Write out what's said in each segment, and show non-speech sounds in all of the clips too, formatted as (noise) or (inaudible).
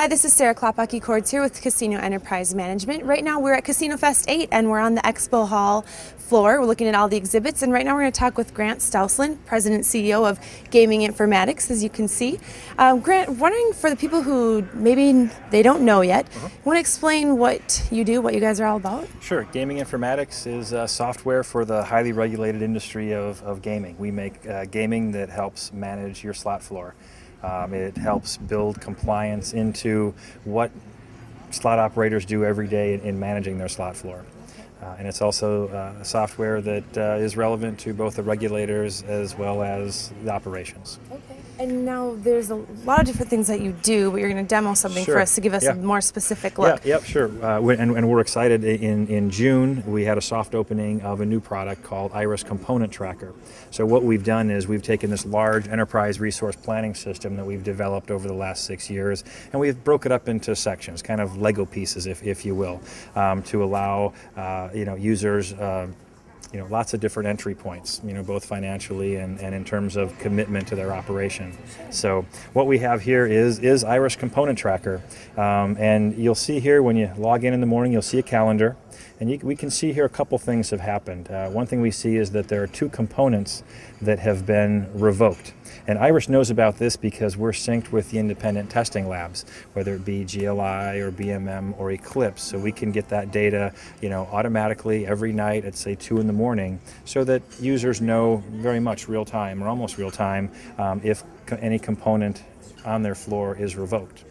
Hi, this is Sarah Klopaki Cords here with Casino Enterprise Management. Right now we're at Casino Fest 8 and we're on the Expo Hall floor. We're looking at all the exhibits and right now we're going to talk with Grant Stousland, President CEO of Gaming Informatics, as you can see. Um, Grant, wondering for the people who maybe they don't know yet, uh -huh. want to explain what you do, what you guys are all about? Sure. Gaming Informatics is uh, software for the highly regulated industry of, of gaming. We make uh, gaming that helps manage your slot floor. Um, it helps build compliance into what slot operators do every day in, in managing their slot floor. Uh, and it's also uh, software that uh, is relevant to both the regulators as well as the operations. Okay. And now there's a lot of different things that you do, but you're going to demo something sure. for us to give us yeah. a more specific look. Yeah, yep, sure. Uh, and, and, we're excited. In, in June, we had a soft opening of a new product called Iris Component Tracker. So what we've done is we've taken this large enterprise resource planning system that we've developed over the last six years, and we've broke it up into sections, kind of Lego pieces, if, if you will, um, to allow uh, you know users. Uh, you know, lots of different entry points, you know, both financially and, and in terms of commitment to their operation. So what we have here is, is Iris Component Tracker. Um, and you'll see here when you log in in the morning, you'll see a calendar. And you, we can see here a couple things have happened. Uh, one thing we see is that there are two components that have been revoked. And Iris knows about this because we're synced with the independent testing labs, whether it be GLI or BMM or Eclipse. So we can get that data, you know, automatically every night at say two in the morning, so that users know very much real time or almost real time um, if any component on their floor is revoked.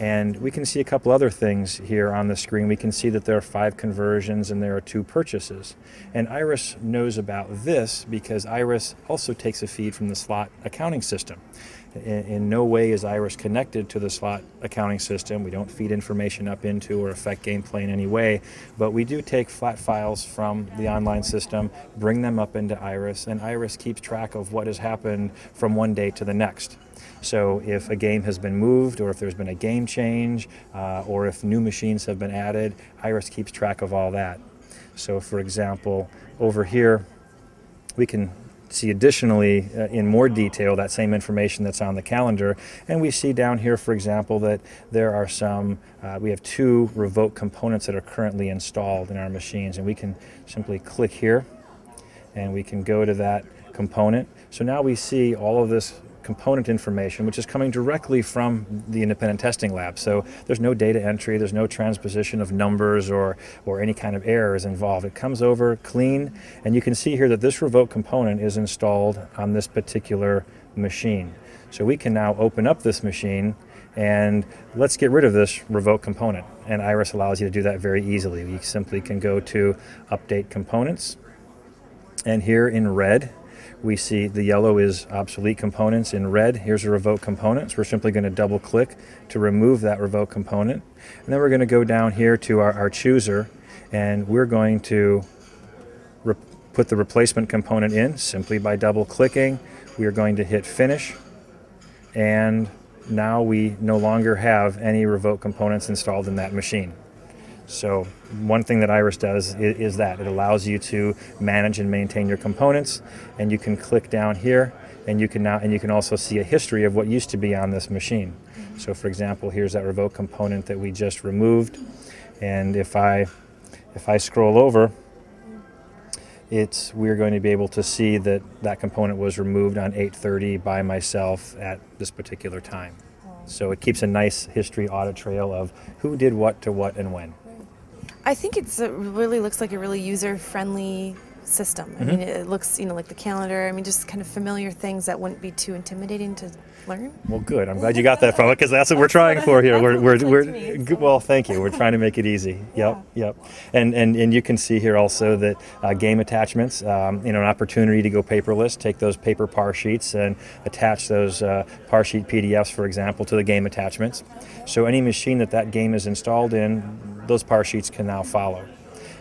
And we can see a couple other things here on the screen. We can see that there are five conversions and there are two purchases. And Iris knows about this because Iris also takes a feed from the slot accounting system. In, in, no way is Iris connected to the slot accounting system. We don't feed information up into or affect gameplay in any way, but we do take flat files from the online system, bring them up into Iris, and Iris keeps track of what has happened from one day to the next. So if a game has been moved or if there's been a game change uh, or if new machines have been added, Iris keeps track of all that. So for example, over here, we can see additionally uh, in more detail that same information that's on the calendar. And we see down here, for example, that there are some, uh, we have two revoke components that are currently installed in our machines. And we can simply click here and we can go to that component. So now we see all of this component information, which is coming directly from the independent testing lab. So there's no data entry, there's no transposition of numbers or, or any kind of errors involved. It comes over clean, and you can see here that this revoke component is installed on this particular machine. So we can now open up this machine and let's get rid of this revoke component. And Iris allows you to do that very easily. You simply can go to Update Components, and here in red, we see the yellow is obsolete components. In red, here's a revoke component. So we're simply going to double click to remove that revoke component. And then we're going to go down here to our, our chooser and we're going to put the replacement component in simply by double clicking. We are going to hit finish and now we no longer have any revoke components installed in that machine. So one thing that Iris does is, is, that it allows you to manage and maintain your components, and you can click down here, and you can now and you can also see a history of what used to be on this machine. Mm-hmm. So, for example, here's that revoke component that we just removed, and if I if I scroll over, it's we're going to be able to see that that component was removed on 8:30 by myself at this particular time. Oh. So it keeps a nice history audit trail of who did what to what and when. I think it's it really looks like a really user friendly system. I mm-hmm. mean, it looks, you know, like the calendar. I mean, just kind of familiar things that wouldn't be too intimidating to learn. Well, good. I'm glad you got that from it because that's what we're trying for here. (laughs) We're, we're, we're me, so. well, thank you. We're trying to make it easy. Yep, yeah. yep. And, and and you can see here also that uh, game attachments, um, you know, an opportunity to go paperless, take those paper par sheets and attach those uh, par sheet PDFs, for example, to the game attachments. So any machine that that game is installed in, those par sheets can now follow.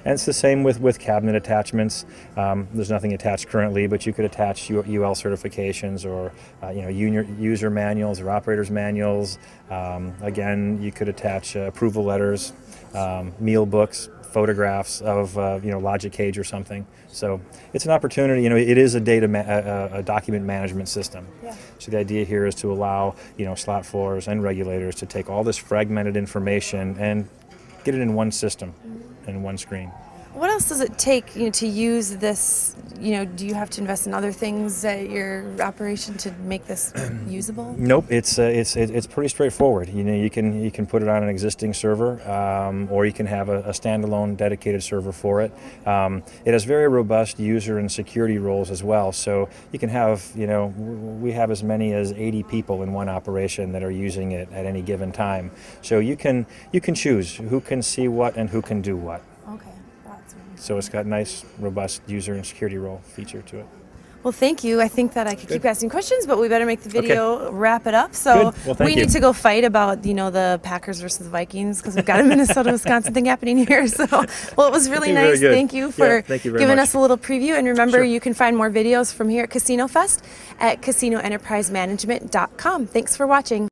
And it's the same with, with cabinet attachments. Um, there's nothing attached currently, but you could attach UL certifications or uh, you know user manuals or operators manuals. Um, again, you could attach uh, approval letters, um, meal books, photographs of uh, you know logic cage or something. So it's an opportunity. You know, it is a data ma- a, a document management system. Yeah. So the idea here is to allow you know slot floors and regulators to take all this fragmented information and get it in one system, in one screen. What else does it take you know, to use this? You know, do you have to invest in other things at your operation to make this (clears throat) usable? Nope, it's uh, it's it's pretty straightforward. You know, you can you can put it on an existing server, um, or you can have a, a standalone dedicated server for it. Um, it has very robust user and security roles as well. So you can have you know we have as many as 80 people in one operation that are using it at any given time. So you can you can choose who can see what and who can do what. Okay, So it's got nice robust user and security role feature to it. Well, thank you. I think that I could keep asking questions, but we better make the video wrap it up. So Well, we you. need to go fight about you know the Packers versus the Vikings because we've got a Minnesota (laughs) Wisconsin thing happening here. So well, it was really (laughs) nice. good. Thank you Yeah, for thank you giving much. us a little preview. And remember, Sure. you can find more videos from here at Casino Fest at casinoenterprisemanagement.com. Thanks for watching.